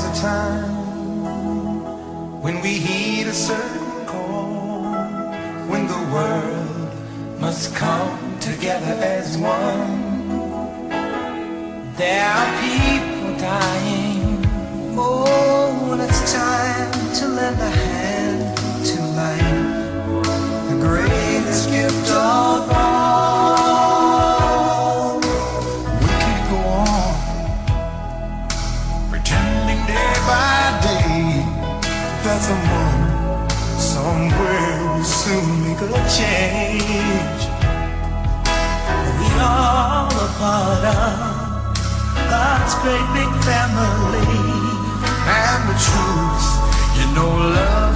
comes a time when we heed a certain call, when the world must come together as one. There are people dying. Oh. got someone somewhere will soon make a change. We all a part of God's great big family. And the truth, you know, love.